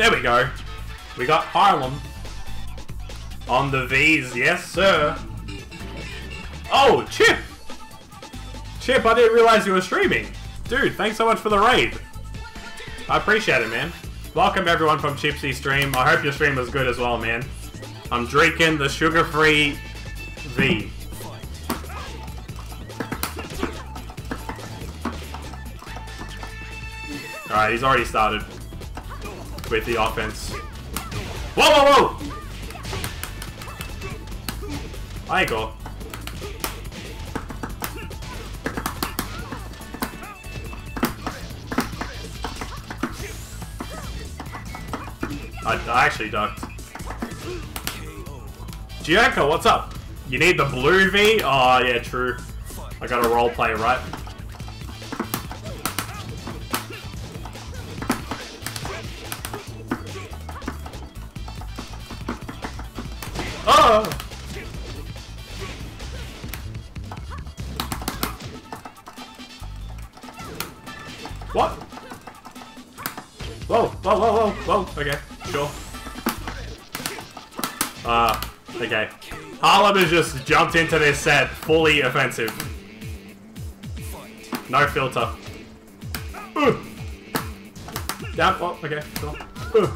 There we go. We got Harlem. On the V's, yes sir. Oh, Chip! Chip, I didn't realize you were streaming. Dude, thanks so much for the raid. I appreciate it, man. Welcome everyone from Chipsy Stream. I hope your stream was good as well, man. I'm drinking the sugar-free V. Alright, he's already started with the offense. Whoa, whoa, whoa! I go. I, I actually ducked. Gianco, what's up? You need the blue V? Oh, yeah, true. I got a role play, right? What? Whoa, whoa, whoa, whoa, whoa. Okay, sure. Uh, okay. Harlem has just jumped into this set fully offensive. No filter. Ooh. Down. Oh, okay. Ooh.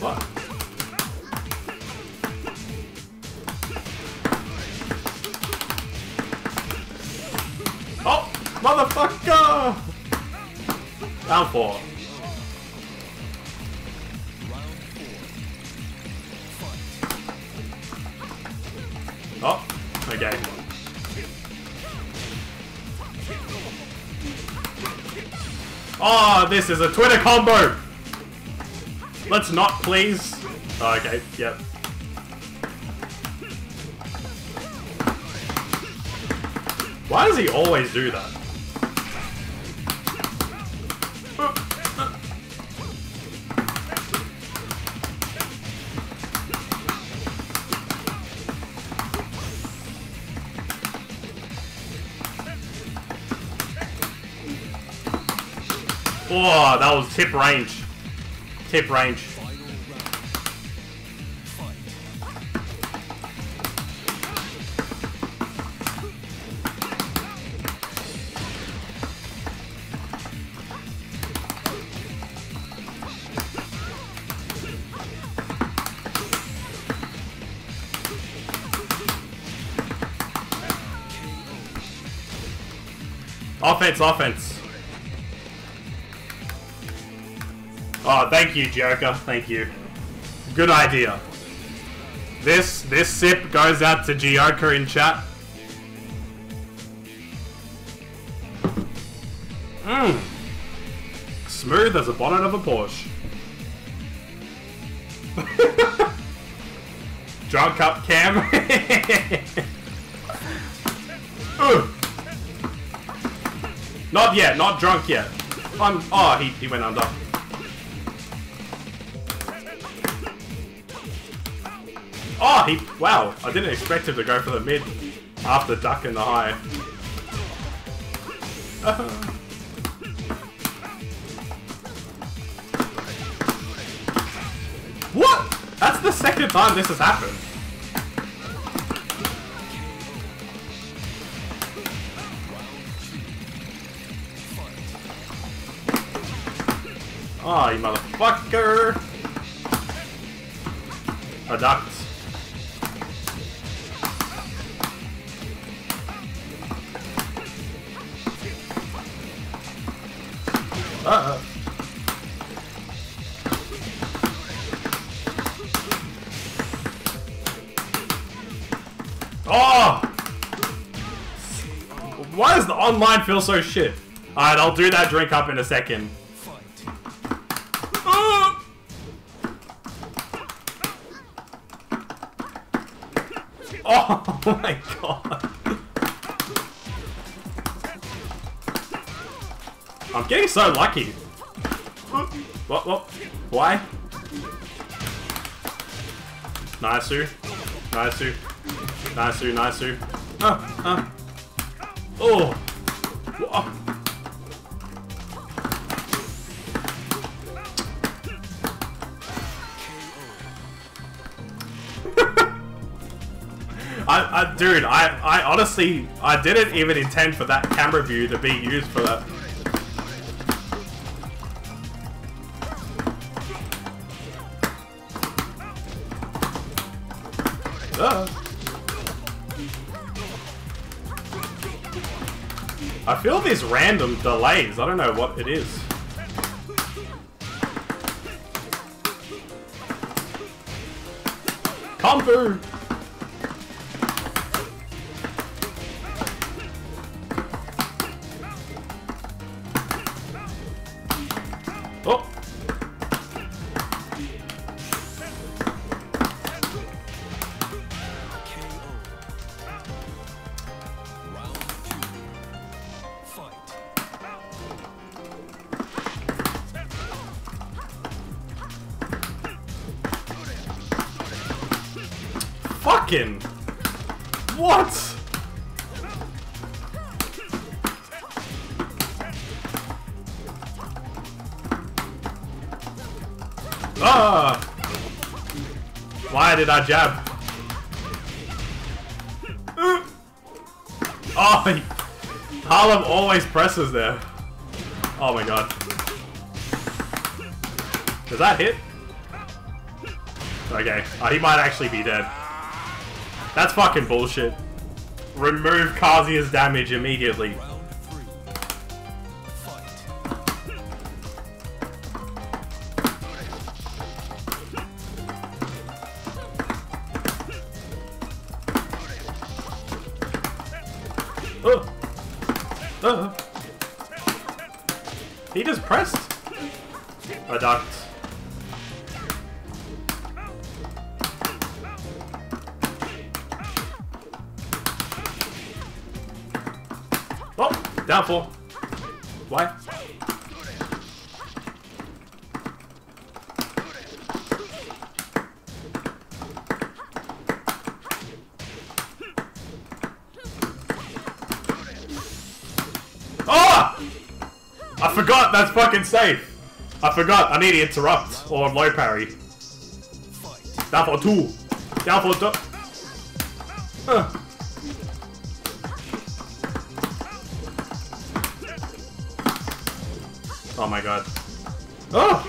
What? Down four. Oh, okay. Oh, this is a Twitter combo! Let's not, please. Oh, okay, yep. Why does he always do that? Oh, that was tip range. Tip range. Offense, offense. Oh, thank you, Joker. Thank you. Good idea. This this sip goes out to Joker in chat. Mmm. Smooth as a bonnet of a Porsche. Drunk up cam. Not yet, not drunk yet. I'm, oh, he, he went under. Oh, he, wow, I didn't expect him to go for the mid after ducking the high. what? That's the second time this has happened. Oh, you motherfucker! A ducked. -oh. Oh! Why does the online feel so shit? Alright, I'll do that drink up in a second. Oh! Oh my god. Getting so lucky. What, what? Why? Nicer. Nicer. Nicer, nicer. Ah, ah. Oh, Oh. Oh. Whoa. I, I, dude, I, I honestly, I didn't even intend for that camera view to be used for that. Random delays. I don't know what it is. Combo! Fucking... What? Ah! Why did I jab? Oh, he, Harlem always presses there. Oh my god. Does that hit? Okay. Oh, he might actually be dead. That's fucking bullshit. Remove Kazuya's damage immediately. Downfall. Why? Oh! I forgot that's fucking safe. I forgot. I need to interrupt or low parry. Downfall two. Downfall two. Huh. Oh my god. Oh!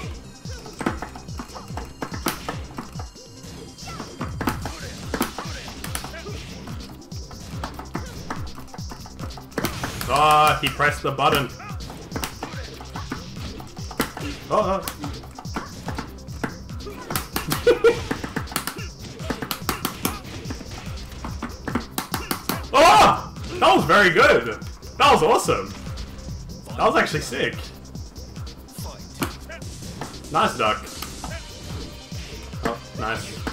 Ah, he pressed the button. Oh. oh! That was very good. That was awesome. That was actually sick. Nice duck. Oh, nice.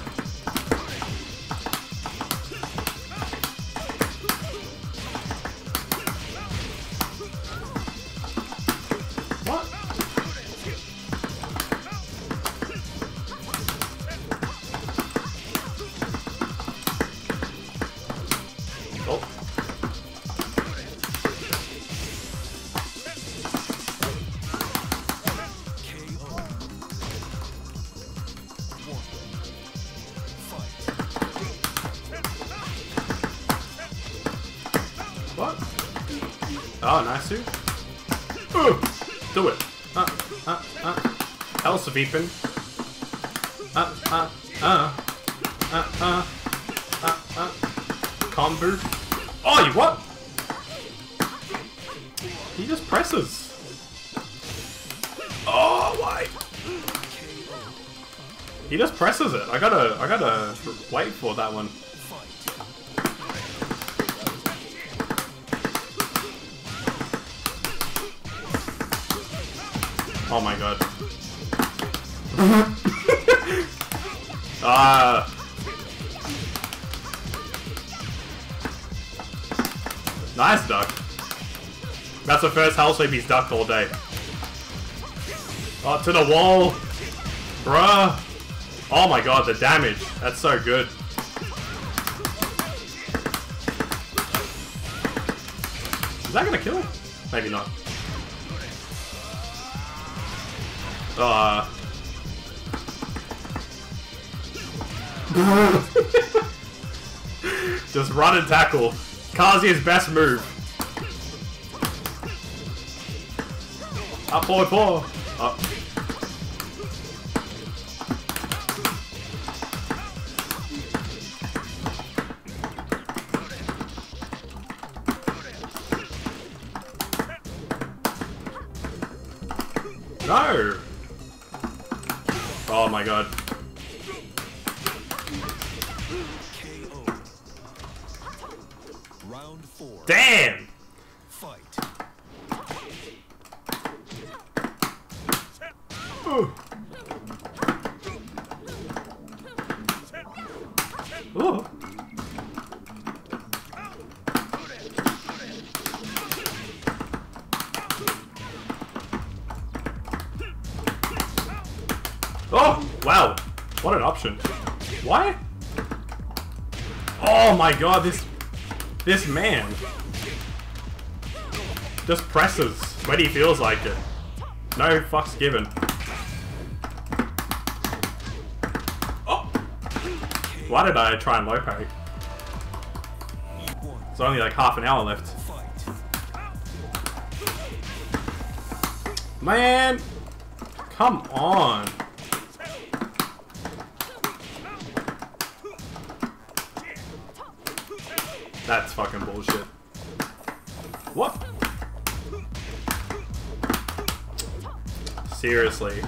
Beeping. Uh, uh, uh. Uh, uh. Uh, uh. Combo. Oh, you what? He just presses. Oh, why? He just presses it. I gotta, I gotta wait for that one. Oh my god. Ah. nice duck. That's the first hell sweep he's ducked all day. Oh, to the wall. Bruh. Oh my god, the damage. That's so good. Is that gonna kill? Him? Maybe not. Uh. Just run and tackle. Kazuya's best move. Up boy, four. Up. God, this this man just presses when he feels like it. No fucks given. Oh! Why did I try and low parry? It's only like half an hour left. Man! Come on! That's fucking bullshit. What? Seriously.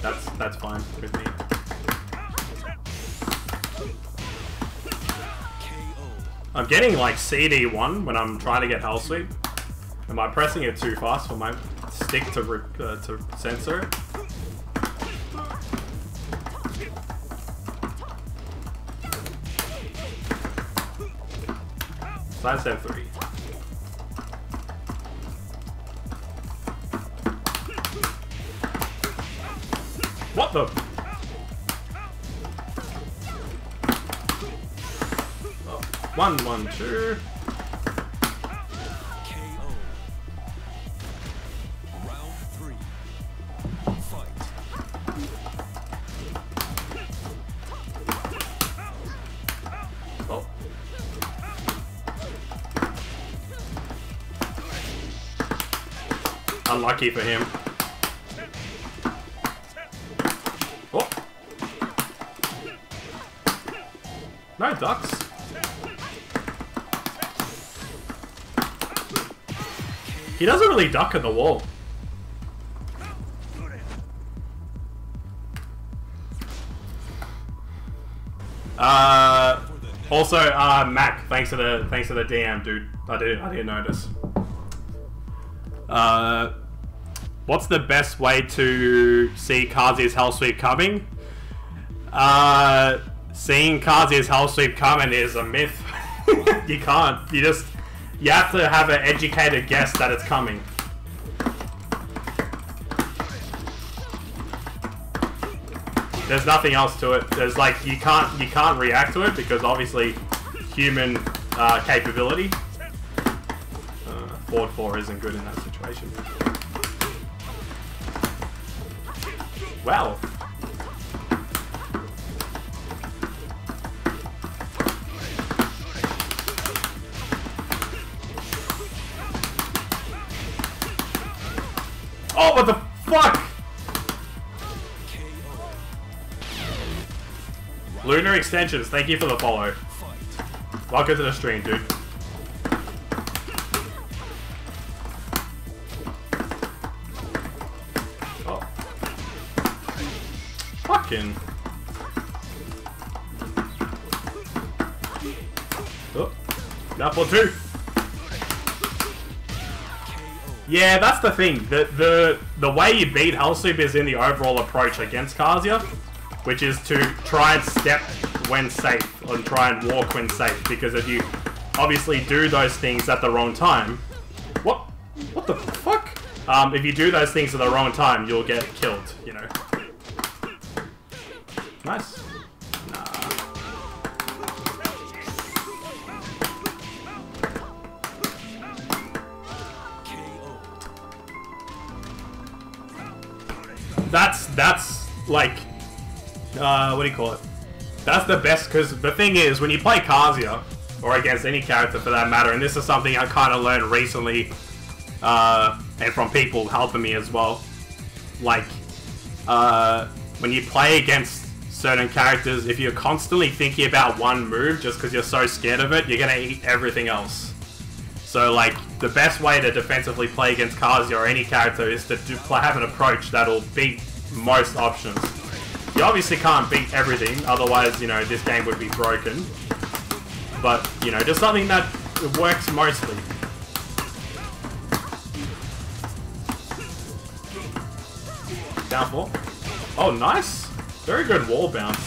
That's that's fine with me. I'm getting like CD1 when I'm trying to get Hell Sweep. Am I pressing it too fast for my stick to uh, to censor Side step three. What the? Oh, One, one, two. Unlucky for him. Oh. No ducks. He doesn't really duck at the wall. Uh, also, uh, Mac, thanks for the thanks for the DM, dude. I did I didn't notice. Uh, what's the best way to see Kazi's Hell Sweep coming? Uh, seeing Kazi's Hell Sweep coming is a myth. you can't. You just you have to have an educated guess that it's coming. There's nothing else to it. There's like you can't you can't react to it because obviously human uh, capability. Uh, Ford 4 isn't good in that situation. Well. Oh, what the fuck? Lunar Extensions, thank you for the follow. Welcome to the stream, dude. Fucking. Oh. For two. Yeah, that's the thing. The the the way you beat Hell Sweep is in the overall approach against Kazuya, which is to try and step when safe and try and walk when safe. Because if you obviously do those things at the wrong time, what what the fuck? Um, if you do those things at the wrong time, you'll get killed. You know. Nice. Nah. That's that's like uh, what do you call it? That's the best, because the thing is, when you play Kazuya, or against any character for that matter, and this is something I kind of learned recently, uh, and from people helping me as well, like, uh, when you play against certain characters, if you're constantly thinking about one move just because you're so scared of it, you're gonna eat everything else. So, like, the best way to defensively play against Kazuya or any character is to have an approach that'll beat most options. You obviously can't beat everything, otherwise, you know, this game would be broken. But, you know, just something that works mostly. Down four. Oh, nice! Very good wall bounce.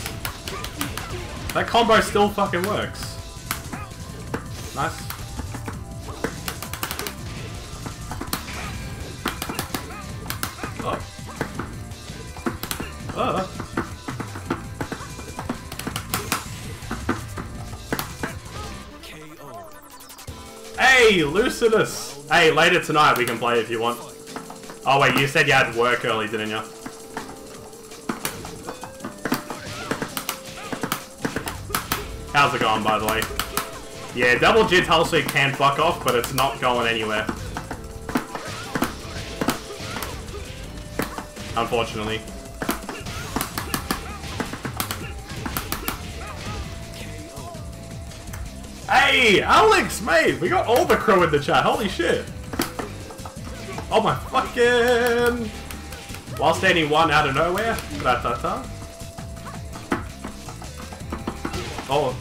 That combo still fucking works. Nice. Oh. Oh. Hey, Lucidus! Hey, later tonight we can play if you want. Oh wait, you said you had work early, didn't you? How's it going, by the way? Yeah, double jit hell sweep can fuck off, but it's not going anywhere. Unfortunately. Hey, Alex, mate! We got all the crew in the chat. Holy shit! Oh my fucking! While standing one out of nowhere. Oh.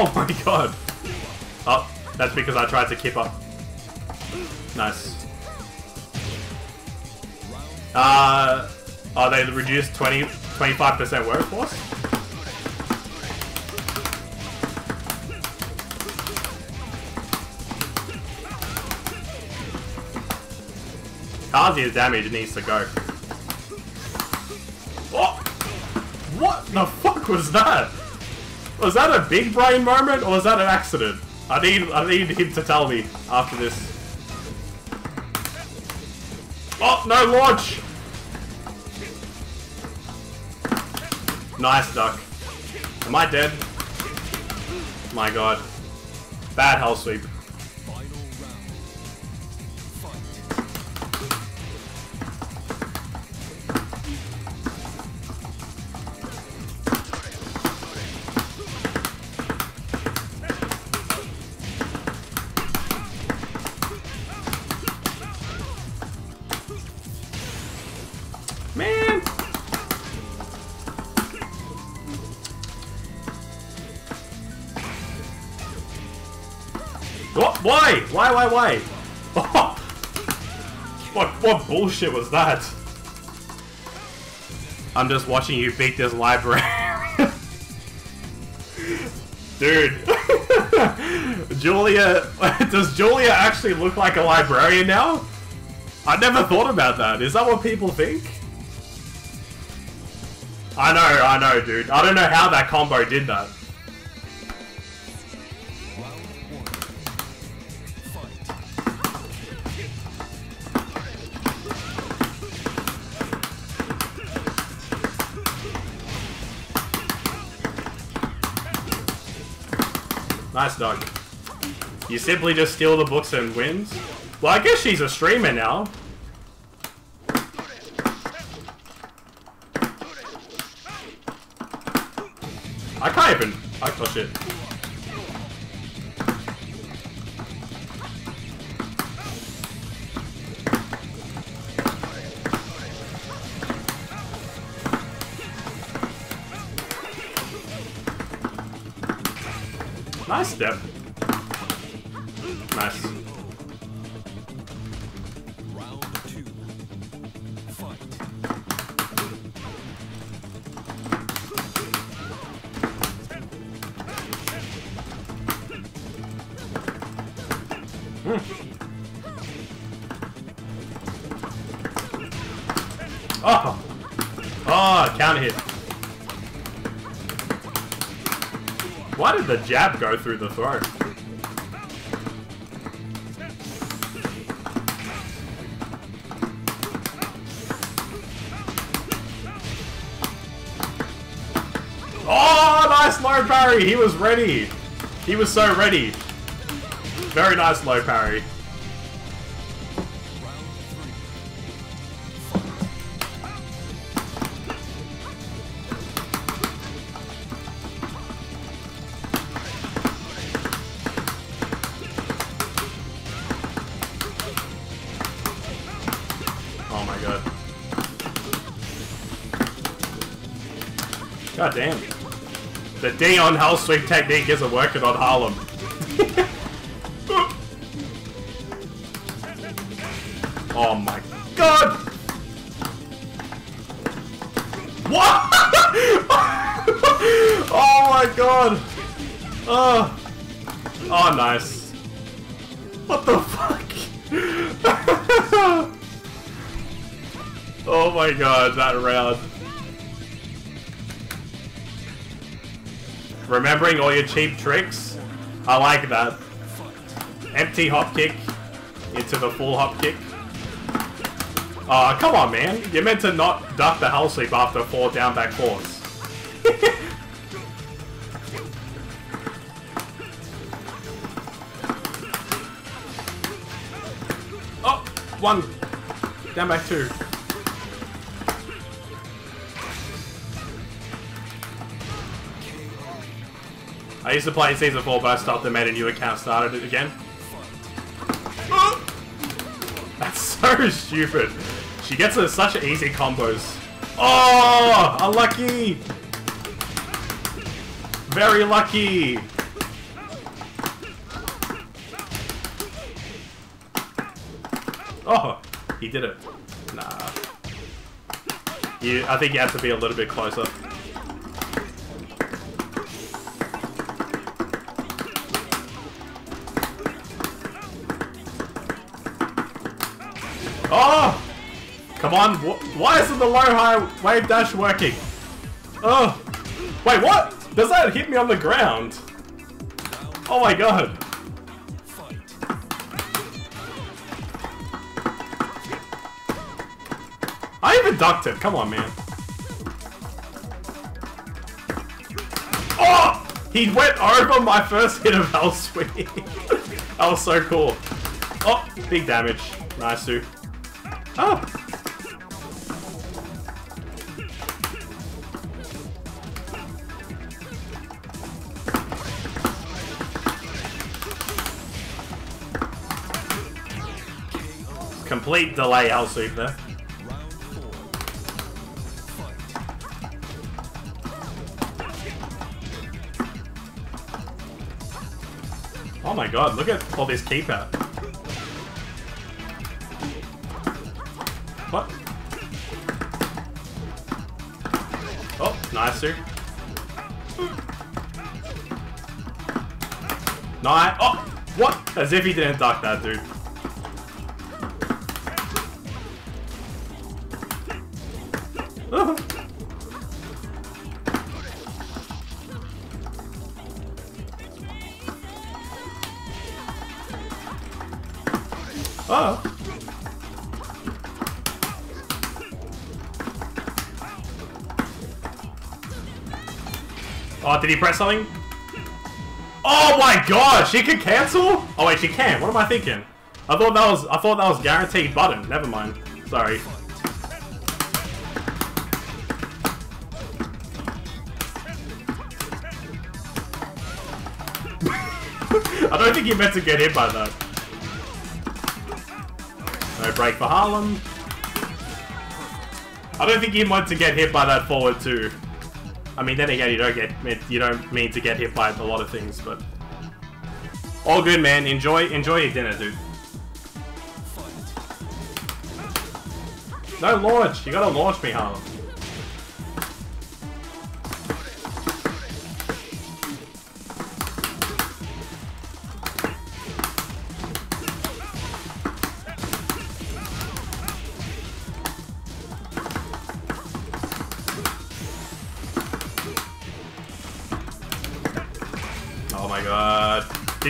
Oh my god! Oh, that's because I tried to keep up. Nice. Uh, are they reduced 20, 25% workforce? Kazuya's damage needs to go. Oh! What the fuck was that? Was that a big brain moment or was that an accident? I need I need him to tell me after this. Oh, no launch! Nice duck. Am I dead? My god. Bad hell sweep. Why? Why, why, what, what bullshit was that? I'm just watching you beat this library. Dude. Julia, does Julia actually look like a librarian now? I never thought about that. Is that what people think? I know, I know, dude. I don't know how that combo did that. Nice dog. You simply just steal the books and wins? Well, I guess she's a streamer now. I can't even... I, oh shit. Nice step. Nice. Oh! Oh, counter hit. Why did the jab go through the throat? Oh, nice low parry! He was ready! He was so ready! Very nice low parry. God damn. The Dion Hell Sweep technique isn't working on Harlem. oh my god! What? oh my god! Oh. Oh, nice. What the fuck? oh my god, that round. Remembering all your cheap tricks? I like that. Empty hop kick into the full hop kick. Aw, come on, man. You're meant to not duck the hell sweep after four down back fours. oh, one. Down back two. I used to play in Season 4, but I stopped and made a new account, started it again. That's so stupid. She gets us such easy combos. Oh, unlucky. Very lucky. Oh, he did it. Nah. You, I think you have to be a little bit closer. Why isn't the low high wave dash working? Oh! Wait, what? Does that hit me on the ground? Oh my god. I even ducked it, come on man. Oh! He went over my first hit of Hell Sweep. that was so cool. Oh, big damage. Nice, dude. Oh! Ah! Complete delay Hell Sweep there. Oh my god, look at all this keep out. What? Oh, nice, dude. Nice. Oh, what? As if he didn't duck that, dude. Oh. Oh, did he press something? Oh my gosh, she can cancel? Oh wait, she can. What am I thinking? I thought that was I thought that was guaranteed button. Never mind. Sorry. I don't think you meant to get hit by that. Break for Harlem. I don't think you meant to get hit by that forward too. I mean, then again, you don't get you don't mean to get hit by a lot of things, but all good, man. Enjoy enjoy your dinner, dude. No launch. You gotta launch me, Harlem.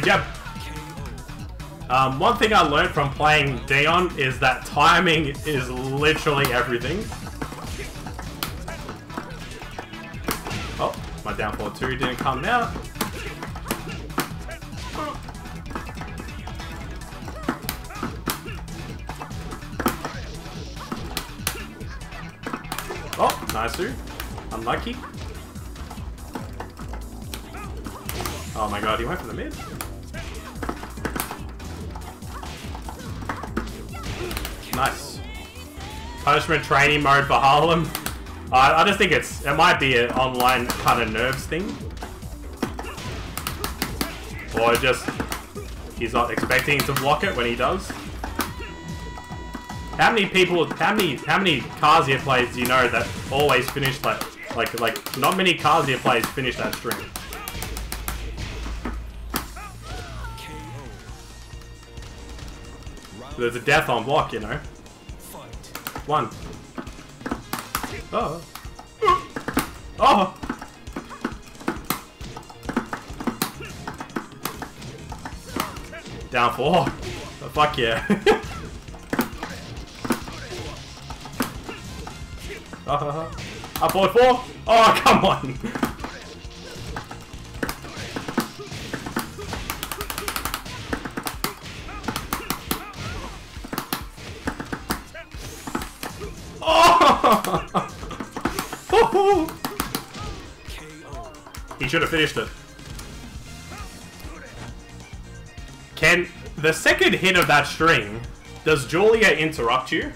You. Um, one thing I learned from playing Dion is that timing is literally everything. Oh, my downfall for two didn't come out. Oh, nice. Unlucky. Oh my god, he went for the mid. Punishment training mode for Harlem. I, just think it's it might be an online kind of nerves thing, or just he's not expecting to block it when he does. How many people? How many? How many Kazuya players do you know that always finish that? Like, like not many Kazuya players finish that string. There's a death on block, you know. One. Oh. Oh. Down four. Oh, fuck yeah. uh, -huh. up forward four. Oh, come on. Should have finished it. Can the second hit of that string does Julia interrupt you?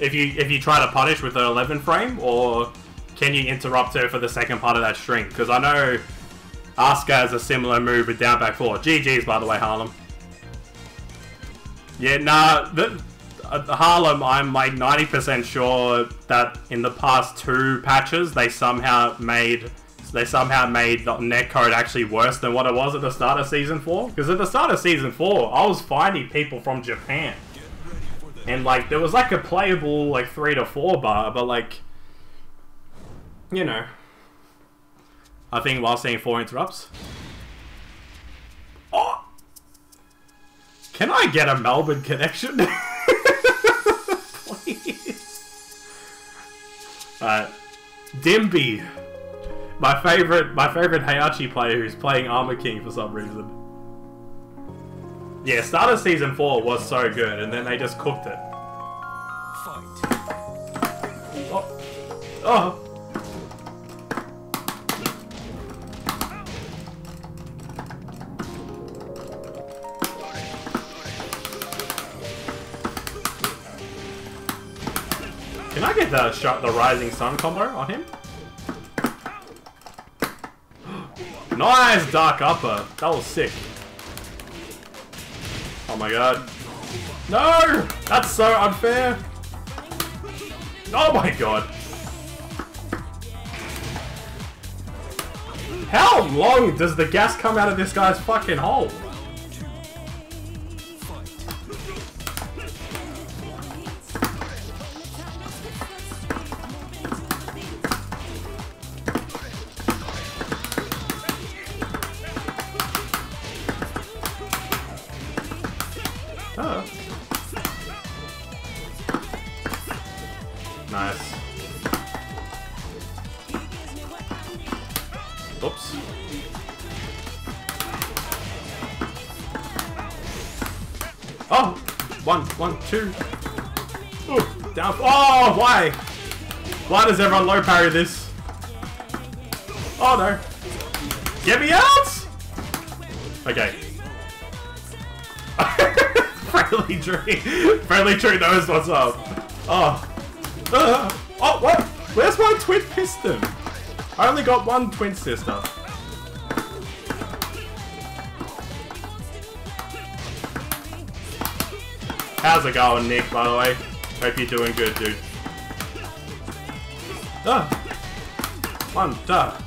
If you if you try to punish with an 11 frame, or can you interrupt her for the second part of that string? Because I know Asuka has a similar move with down back four. GG's by the way, Harlem. Yeah, nah, the, uh, Harlem, I'm like 90% sure that in the past two patches, they somehow made they somehow made the netcode actually worse than what it was at the start of season four. Because at the start of season four, I was finding people from Japan, and like there was like a playable like three to four bar, but like you know, I think while seeing four interrupts. Oh, can I get a Melbourne connection? Please. Dimmy. My favorite my favorite Heihachi player who's playing Armor King for some reason. Yeah, start of season 4 was so good and then they just cooked it. fight. Oh. Oh. Can I get the shot the rising sun combo on him? Nice dark upper. That was sick. Oh my god. No! That's so unfair. Oh my god. How long does the gas come out of this guy's fucking hole? Oops. Oh! One, one, two. Ooh, down. Oh, why? Why does everyone low parry this? Oh no. Get me out! Okay. Friendly Tree. Friendly Tree knows what's up. Oh. Uh, oh, what? Where's my twin piston? I only got one twin sister. How's it going, Nick, by the way? Hope you're doing good, dude. Ah. One, duh.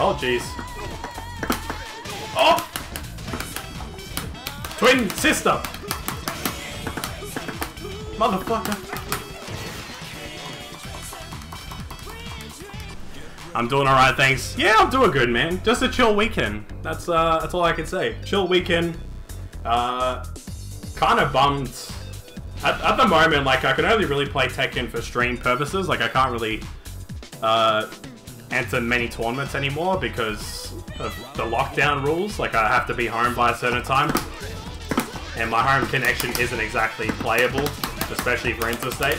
Oh, jeez. Oh! Twin sister! Motherfucker! I'm doing alright, thanks. Yeah, I'm doing good, man. Just a chill weekend. That's uh, that's all I can say. Chill weekend. Uh, kind of bummed. At, at the moment, like, I can only really play Tekken for stream purposes. Like, I can't really uh, enter many tournaments anymore because of the lockdown rules. Like I have to be home by a certain time, and my home connection isn't exactly playable, especially for interstate.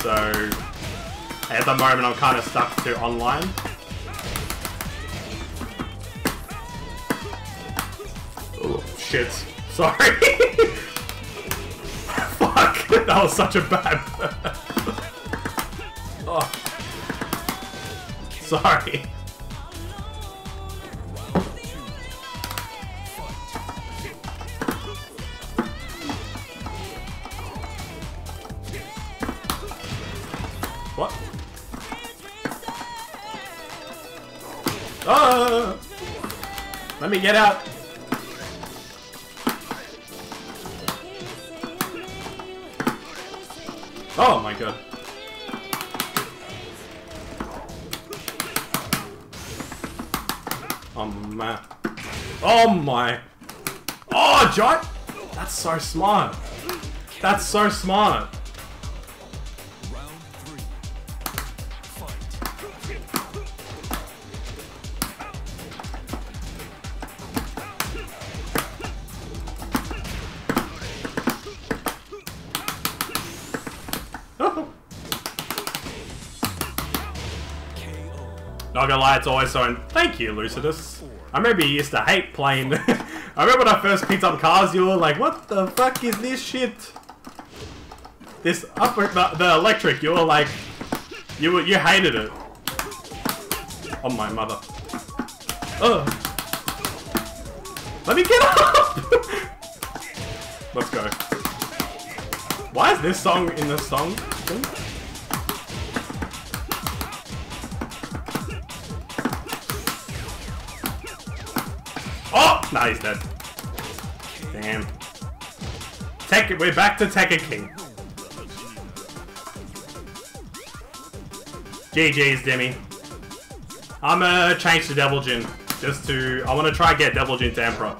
So at the moment, I'm kind of stuck to online. Oh shit! Sorry. Fuck! That was such a bad. Sorry. What? Ah! Let me get out. My. Oh, John! That's so smart. That's so smart. Gonna lie, it's always so. Thank you, Lucidus. I remember you used to hate playing. I remember when I first picked up Kaz, you were like, "What the fuck is this shit?" This upper, the, the electric. You were like, you were, you hated it. Oh my mother. Ugh. Let me get up. Let's go. Why is this song in the song? Nah, he's dead. Damn. Tekken, we're back to Tekken King. GG's, Dimmy. I'm gonna change to Devil Jin. Just to, I wanna try and get Devil Jin to Emperor.